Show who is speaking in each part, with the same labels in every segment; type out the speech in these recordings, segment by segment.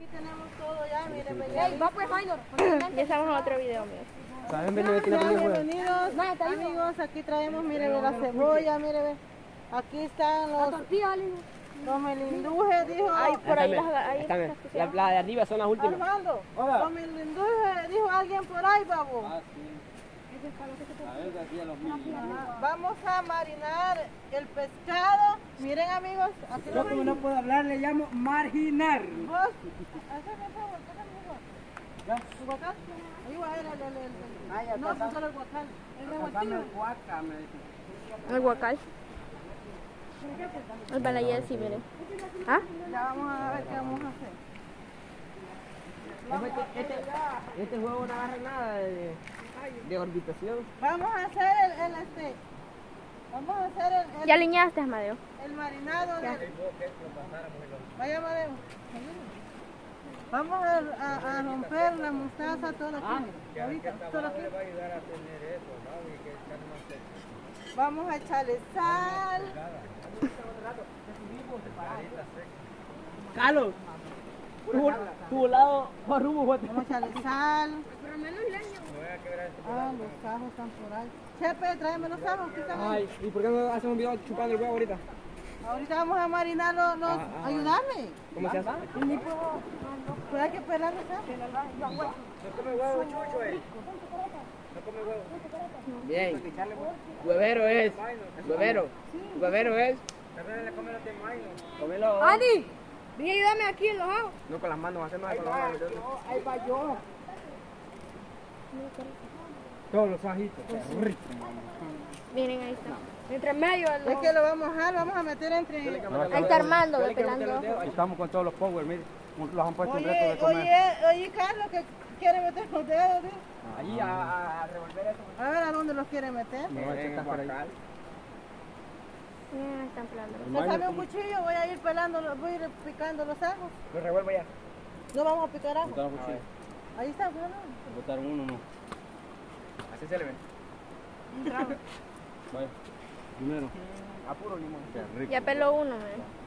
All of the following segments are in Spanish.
Speaker 1: Aquí tenemos todo ya, mire,
Speaker 2: Ey, va pues, Minor.
Speaker 3: Ya estamos en otro video, amigos.
Speaker 4: ¿Saben? Ven.
Speaker 1: bienvenidos, amigos. Aquí traemos, mire, ve la cebolla, mire, ve. Aquí están
Speaker 2: La
Speaker 1: los,
Speaker 2: tortilla, Lino.
Speaker 1: los melindujes, dijo.
Speaker 3: Ay, por ahí las... Ahí
Speaker 4: están,
Speaker 3: las
Speaker 4: la, la de arriba son las últimas.
Speaker 1: Armando,
Speaker 4: Hola.
Speaker 1: los melindujes, dijo alguien por ahí, babo.
Speaker 4: Ah, sí.
Speaker 1: Vamos a marinar el pescado. Miren, amigos, aquí
Speaker 5: Yo
Speaker 1: lo
Speaker 5: como no puedo hablar le llamo marginar.
Speaker 1: Vos, hazme el favor, pásame el favor. ¿Tu guacal? Ahí va, era el, el, el, el-
Speaker 5: Ah, ya
Speaker 1: No,
Speaker 5: está.
Speaker 1: pues solo el guacal. El revoltillo.
Speaker 5: el guaca, me dice.
Speaker 3: El guacal. El balayé, sí, miren. ¿Ah?
Speaker 1: Ya vamos a ver qué vamos a hacer.
Speaker 4: Este, este, este juego no agarra nada de, de orbitación.
Speaker 1: Vamos a hacer el, el este. Vamos a hacer el, el,
Speaker 3: Ya liñaste, Amadeo.
Speaker 1: el marinado del. Vaya, Amadeo. Vamos a, a, a romper la mostaza toda aquí. Ahorita, toda aquí. Vamos a echarle sal.
Speaker 4: Carlos, tu, tu lado.
Speaker 1: Vamos a echarle sal. Ah, los ajos están por ahí. Chepe, tráeme los ajos. aquí están ahí.
Speaker 4: Ay, ¿y por qué no hacemos un video chupando el huevo ahorita?
Speaker 1: Ahorita vamos a marinar los. los
Speaker 4: Ah, ah,
Speaker 1: ayúdame.
Speaker 4: ¿Cómo se hace?
Speaker 1: Pues hay que pelar los ajos.
Speaker 4: Bien. Huevero es. Huevero. Huevero es. Cómelo.
Speaker 2: Andy, ven y ayúdame aquí en los ajos.
Speaker 4: No con las manos, hacer nada con las manos.
Speaker 5: Ahí va yo. Todos los ajitos. rico.
Speaker 3: Miren, ahí está.
Speaker 2: Entre medio
Speaker 1: Es
Speaker 2: los...
Speaker 1: que lo vamos a dejar, vamos a meter entre.
Speaker 3: Ahí está Armando, pelando.
Speaker 5: Estamos con todos los power, mire. Los han puesto un reto
Speaker 1: Oye,
Speaker 5: de comer.
Speaker 1: oye, oye, Carlos, que quiere meter los dedos, ¿sí?
Speaker 4: Allí a, a revolver eso.
Speaker 1: A ver a dónde los quiere meter.
Speaker 5: No, este está por ahí.
Speaker 3: Miren, ahí están pelando.
Speaker 1: Pásame un cuchillo, voy a ir pelando, los- voy a ir picando los ajos.
Speaker 4: Lo revuelvo ya.
Speaker 1: No vamos a picar ajos. Ahí está, bueno.
Speaker 5: Botaron uno, no.
Speaker 4: Así se le ve.
Speaker 5: Vaya. Primero.
Speaker 4: A puro limón.
Speaker 5: Qué rico.
Speaker 3: Ya peló uno, miren.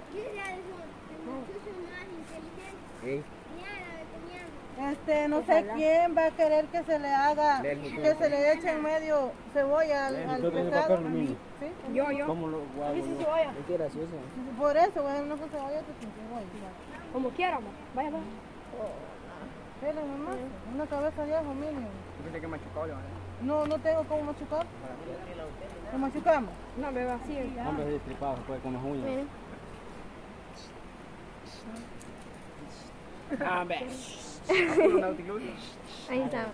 Speaker 4: Sí.
Speaker 1: Este, no sé quién va a querer que se le haga, que se le eche en medio cebolla al, al pescado. ¿Sí?
Speaker 2: Yo, yo.
Speaker 5: ¿Cómo lo guardo yo?
Speaker 4: Es que gracioso.
Speaker 1: Por eso, bueno, no con cebolla, pues sin cebolla.
Speaker 2: Como quiera, ma. Vaya, vaya.
Speaker 1: Dele nomás, una cabeza de ajo mínimo.
Speaker 4: Yo pensé que machucado le van a dar.
Speaker 1: No, no tengo cómo machucar. ¿Lo machucamos?
Speaker 2: No, me va así.
Speaker 5: Hombre destripado, se puede con las uñas.
Speaker 3: Miren.
Speaker 4: Ah, ve.
Speaker 3: Ahí está.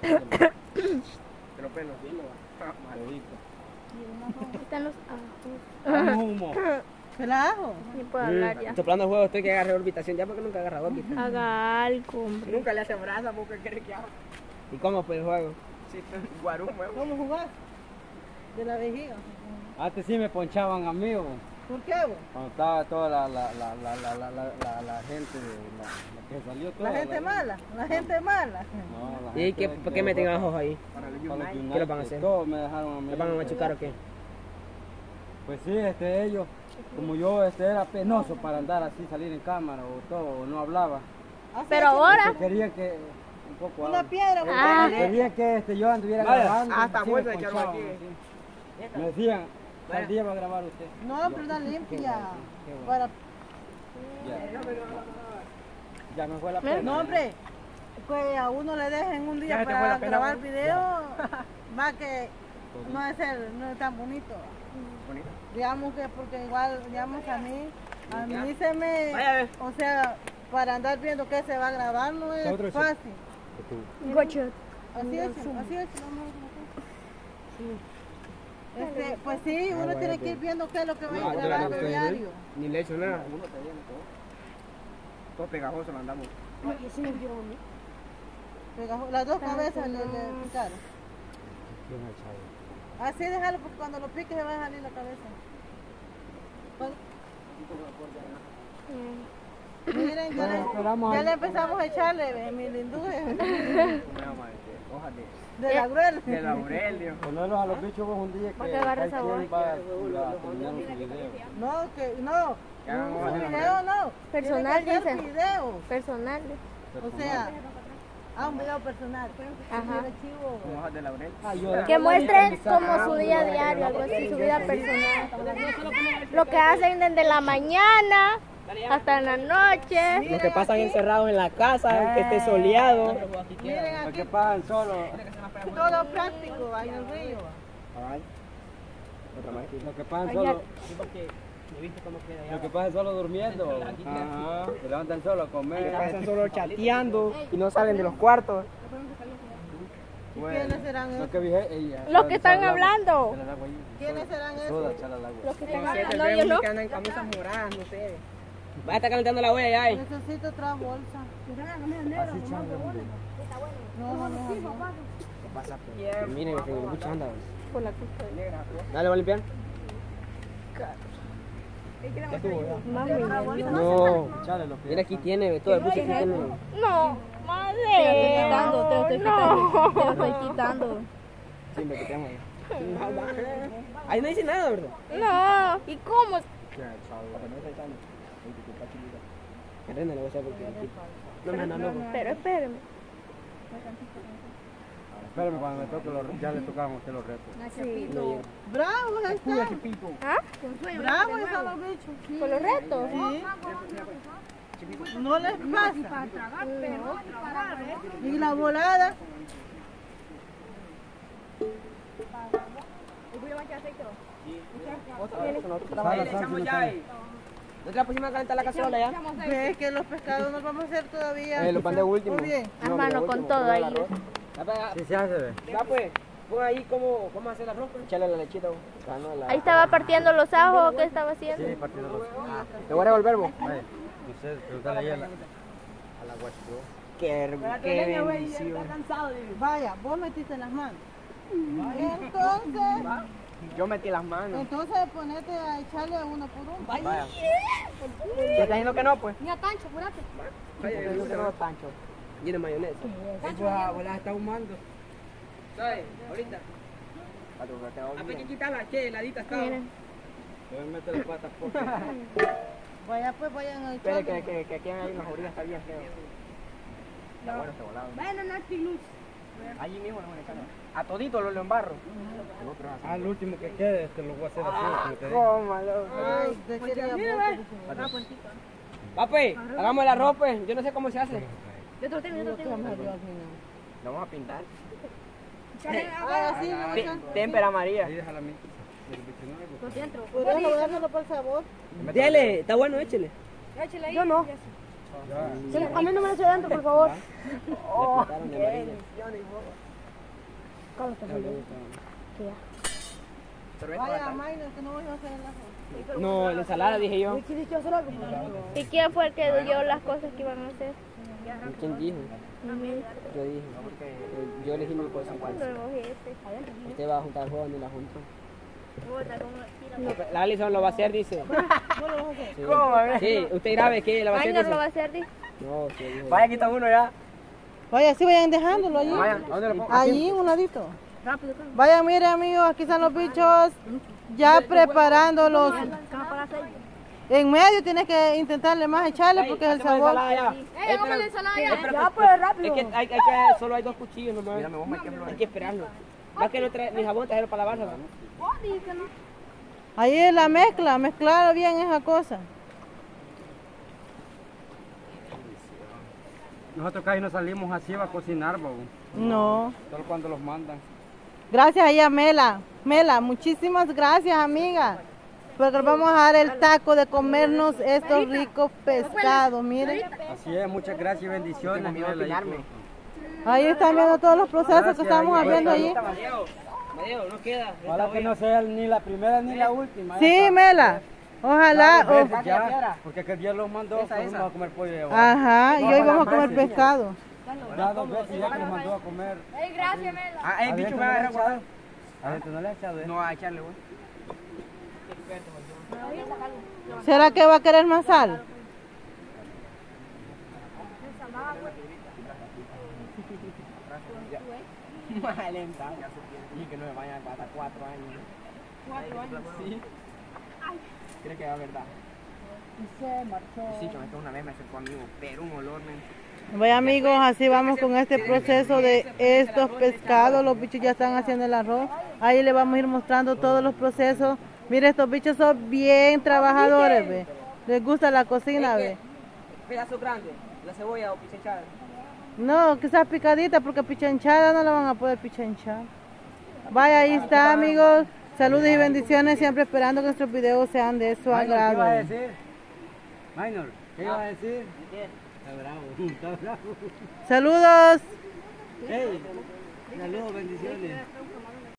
Speaker 4: Te lo pelo. Ah.
Speaker 5: Todito.
Speaker 3: Ahí están los ajos.
Speaker 5: Dame humo.
Speaker 1: Relajo.
Speaker 3: Ni puedo mm. hablar ya.
Speaker 4: Soplando juego estoy que agarre orbitación ya porque nunca agarra órbita.
Speaker 3: Haga algo, hombre.
Speaker 4: Nunca le hace braza porque cree que hago. ¿Y cómo fue el juego? Sí, guarú, huevo.
Speaker 1: ¿Cómo jugás? De la vejiga.
Speaker 5: Antes sí me ponchaban a mí,
Speaker 1: ¿Por qué, vos?
Speaker 5: Cuando estaba toda la, la, la, la, la, la, la, la gente, la, la, que salió toda.
Speaker 1: La gente mala, la gente mala.
Speaker 5: No, la
Speaker 4: ¿Y
Speaker 5: gente
Speaker 4: qué, por
Speaker 5: qué,
Speaker 4: qué meten
Speaker 5: a
Speaker 4: ojos ahí?
Speaker 5: Para el United,
Speaker 4: ¿Qué lo van a hacer?
Speaker 5: Todos me dejaron a mí.
Speaker 4: ¿Lo van a machucar o qué?
Speaker 5: Pues sí, este, ellos como yo este, era penoso para andar así, salir en cámara o todo, o no hablaba.
Speaker 1: Así
Speaker 3: Pero ahora,
Speaker 5: Porque querían que, un poco
Speaker 1: Una piedra,
Speaker 3: Ah.
Speaker 5: Querían que este, yo anduviera
Speaker 4: Vaya,
Speaker 5: grabando.
Speaker 4: hasta echaron
Speaker 5: ponchaban,
Speaker 4: aquí.
Speaker 5: así. Me decían, al día va a grabar usted.
Speaker 1: No, pero una limpia. Para...
Speaker 5: Ya. Ya me fue la pena.
Speaker 1: No, hombre, pues a uno le dejen un día para grabar video, va que no es, el, no es tan bonito.
Speaker 4: Bonito.
Speaker 1: Digamos que porque igual, digamos a mí, a mí se me,
Speaker 4: Vaya, a ver.
Speaker 1: o sea, para andar viendo qué se va a grabar no es fácil.
Speaker 2: Gocho.
Speaker 1: Así es, así es. Este, pues sí, uno tiene que ir viendo qué es lo que va a ir
Speaker 4: Ah,
Speaker 1: grabando
Speaker 4: claro,
Speaker 1: diario.
Speaker 4: Ni le echo nada. Uno te viene todo. Todo pegajoso lo andamos.
Speaker 2: Oye, sí me dieron a mí.
Speaker 1: Pegajo- Las dos cabezas le, le picaron. Así déjalo porque cuando lo pique se va a salir la cabeza. Miren, ya, le, ya le empezamos a echarle eh, mi.
Speaker 4: Hojas de,
Speaker 1: laurel.
Speaker 4: de laurelio.
Speaker 5: Ponerlos a los bichos vos un día que hay
Speaker 3: sabor.
Speaker 5: quien va a terminar video.
Speaker 1: No, que no. Un video no.
Speaker 3: Personal,
Speaker 1: video.
Speaker 3: Personal.
Speaker 1: O sea, ah, un video personal.
Speaker 3: Ajá.
Speaker 1: Archivo.
Speaker 4: Con hojas de laurel.
Speaker 5: Ah,
Speaker 3: Que muestren como su día a diario, algo así, su vida personal. Lo que hacen desde la mañana hasta en la noche.
Speaker 4: Los que pasan encerrados en la casa, que esté soleado.
Speaker 1: Miren
Speaker 5: Los que pasan solo,
Speaker 1: todo práctico, ahí en el río.
Speaker 5: Los que pasan solo,
Speaker 4: Cómo queda
Speaker 5: los que pasan solo durmiendo.
Speaker 4: Ajá.
Speaker 5: Se levantan solo a
Speaker 4: Que
Speaker 5: comer.
Speaker 4: pasan solo chateando y no salen de los cuartos.
Speaker 1: ¿Y quiénes serán
Speaker 5: Los
Speaker 1: esos?
Speaker 5: que dije, ella.
Speaker 3: Los que están hablando.
Speaker 1: ¿Quiénes serán esos?
Speaker 3: Los que están hablando, yo no.
Speaker 4: que andan en camisas moradas, no sé. Va a estar calentando la huella ya.
Speaker 1: Necesito otra bolsa.
Speaker 5: Así.
Speaker 1: No, no, no.
Speaker 4: ¿Qué pasa? pues? Miren, que mucho anda.
Speaker 3: Por la culpa de
Speaker 4: Dale, ¿va a limpiar? No. Mira, aquí tiene, todo el aquí tiene.
Speaker 3: No, madre.
Speaker 2: quitando, te lo estoy
Speaker 3: no.
Speaker 2: Te lo estoy quitando.
Speaker 4: Sí, me quitamos ahí. Ahí no dice nada, ¿verdad?
Speaker 3: No. ¿Y cómo?
Speaker 4: Arena le voy a hacer porque aquí. No, no, no, no.
Speaker 3: Pero espérame.
Speaker 5: Espérame, cuando me toque los ya le tocaban a usted los retos.
Speaker 3: Sí.
Speaker 1: Bravos están.
Speaker 3: ¿Ah?
Speaker 1: Bravos están los bichos.
Speaker 3: ¿Por los retos?
Speaker 1: Sí. No les pasa. Y la volada.
Speaker 5: No sale.
Speaker 4: ¿No te la pusimos a calentar la cazuela ya?
Speaker 1: Ves que los pescados nos vamos a hacer todavía.
Speaker 4: Eh, los pan de último.
Speaker 1: Muy bien.
Speaker 3: Haz mano con todo ahí.
Speaker 4: Ya, pues,
Speaker 5: Sí se hace, ve.
Speaker 4: ya, pues, pon ahí cómo, cómo hacer arroz. pues. Echale la lechita. vos. Ah, no, la-
Speaker 3: Ahí estaba partiendo los ajos. ¿Qué estaba haciendo?
Speaker 5: Sí, partido los.
Speaker 4: Te voy a revolver vos.
Speaker 5: Vaya, no sé, preguntarle ahí a la, a la guachicó.
Speaker 4: Qué, qué bendición.
Speaker 1: Vaya, vos metiste las manos. Entonces,
Speaker 4: Yo metí las manos.
Speaker 1: entonces ponete a echarle uno por uno.
Speaker 4: Vaya. ¿Qué estás diciendo que no, pues?
Speaker 2: Mira, Tancho, apúrate.
Speaker 4: Vaya, yo que no tancho. Lleno de mayonesa.
Speaker 5: Pues a la está humando.
Speaker 4: ¿Sabes? Ahorita. Hay que quitarla, que heladita está.
Speaker 3: Miren.
Speaker 5: Te voy a meter las patas porque.
Speaker 1: Vaya, pues vayan a
Speaker 4: Espera, que, que, que aquí hay unas orillas, está bien feo. Está bueno este volado.
Speaker 2: Bueno, Nancy Luz.
Speaker 4: Allí mismo lo van a todito lo embarro.
Speaker 5: Al último que quede, te lo voy a hacer así, como te dije.
Speaker 4: Cómalo.
Speaker 1: Ay, quería
Speaker 4: Va pues, hagamos el arroz pues. Yo no sé cómo se hace.
Speaker 2: Yo te lo tengo, yo te lo tengo.
Speaker 4: Lo vamos a pintar.
Speaker 1: Ah, sí, no,
Speaker 4: Te- Témpera María.
Speaker 5: Ahí déjala a mí.
Speaker 2: Por dentro.
Speaker 1: Por sabor.
Speaker 4: Dele, está bueno, échele.
Speaker 2: Échale ahí.
Speaker 3: Yo no.
Speaker 5: Ya.
Speaker 3: A mí no me lo eche dentro, por favor.
Speaker 4: Oh, qué bendición,
Speaker 1: Vaya, Mayra, que no voy a hacer el arroz.
Speaker 4: No, la ensalada dije yo.
Speaker 3: ¿Y quién fue el que dio las cosas que iban a hacer?
Speaker 4: ¿Quién dijo? Yo dije. Eh, Yo elegí mi cosa.
Speaker 3: Este.
Speaker 4: Usted va a juntar juegos ni la junto. La Alison lo va a hacer, dice. Sí. ¿Cómo? Sí, usted grabe que la va a hacer.
Speaker 3: Ay, no lo va
Speaker 4: dice.
Speaker 3: a hacer, di.
Speaker 4: No, sí, dijo. Vaya, quita uno ya.
Speaker 1: Vaya, sí, vayan dejándolo allí.
Speaker 4: Vaya, ¿a dónde lo pongo?
Speaker 1: Allí, un ladito. Vaya, mire, amigos, aquí están los bichos ya preparándolos. En medio tienes que intentarle más echarle porque es el sabor.
Speaker 4: ensalada ya.
Speaker 2: Vamos a la ensalada ya.
Speaker 4: Ya, pues rápido. Es que hay, hay que, solo hay dos cuchillos nomás. Mírame, vos, hay que esperarlo. Va que no trae ni jabón, traerlo para lavarlo.
Speaker 1: Ahí es la mezcla, mezclar bien esa cosa.
Speaker 5: Nosotros casi no salimos así a cocinar, bobo.
Speaker 1: No.
Speaker 5: Solo cuando los mandan.
Speaker 1: Gracias ahí a Mela. Mela, muchísimas gracias, amiga. Porque nos vamos a dar el taco de comernos estos ricos pescados, miren.
Speaker 5: Así es, muchas gracias y bendiciones. Ahí,
Speaker 1: Ahí están viendo todos los procesos que estamos haciendo allí.
Speaker 4: No queda.
Speaker 5: Ojalá que no sea ni la primera ni la última.
Speaker 1: Sí, Mela. Ojalá.
Speaker 5: Dos
Speaker 1: o-
Speaker 5: veces ya, porque aquel día los mandó, pues vamos a comer pollo.
Speaker 1: Ajá, y hoy vamos a comer pescado.
Speaker 5: Ya dos veces ya que los mandó a comer.
Speaker 2: Ey, gracias, Mela.
Speaker 4: Ah, el bicho me va a agarrar
Speaker 5: no le ha echado, ¿eh?
Speaker 4: A echarle, güey.
Speaker 1: ¿Será que va a querer más sal?
Speaker 4: Más cuatro años.
Speaker 1: Vaya amigos, así vamos con este proceso de estos pescados. Los bichos ya están haciendo el arroz. Ahí le vamos a ir mostrando todos los procesos. Mire, estos bichos son bien trabajadores, ve. Les gusta la cocina, ve.
Speaker 4: Pedazo grande, la cebolla o pichechada.
Speaker 1: No, quizás picadita, porque pichanchada no la van a poder pichanchar. Vaya, ahí está, amigos. Saludos y bendiciones, siempre esperando que nuestros videos sean de su
Speaker 5: Minor, ¿Qué iba a
Speaker 1: agrado.
Speaker 5: decir? Minor, ¿qué iba a decir? Está bravo, está bravo.
Speaker 1: Saludos.
Speaker 5: Hey, saludos, bendiciones.